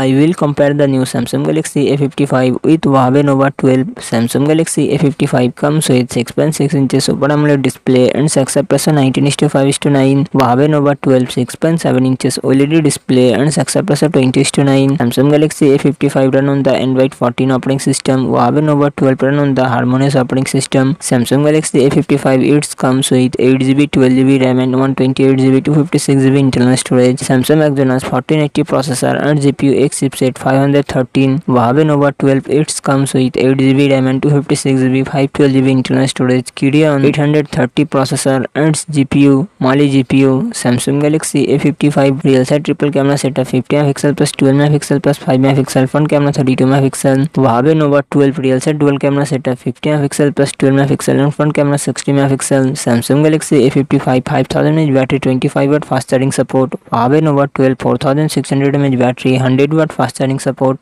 I will compare the new Samsung Galaxy A55 with Huawei Nova 12. Samsung Galaxy A55 comes with 6.6 inches Super AMOLED display and success ratio 19:5:9. Huawei Nova 12 6.7 inches OLED display and success ratio 20:9. Samsung Galaxy A55 run on the Android 14 operating system. Huawei Nova 12 run on the HarmonyOS operating system. Samsung Galaxy A55 it comes with 8GB, 12GB RAM and 128GB, 256GB internal storage. Samsung Exynos 1480 processor and GPU X chipset 513. Huawei Nova 12 it comes with 8GB RAM and 256GB, 512GB internal storage. Kirin 830 processor and GPU, Mali GPU. Samsung Galaxy A55 real set triple camera setup 50 MP plus 12 MP plus 5 MP front camera 32 MP. Huawei Nova 12 real set dual camera setup 50 MP plus 12 MP and front camera 60 MP. Samsung Galaxy A55 5000 mAh battery 25 watt fast charging support. Huawei Nova 12 4600 mAh battery 100 watt fast charging support.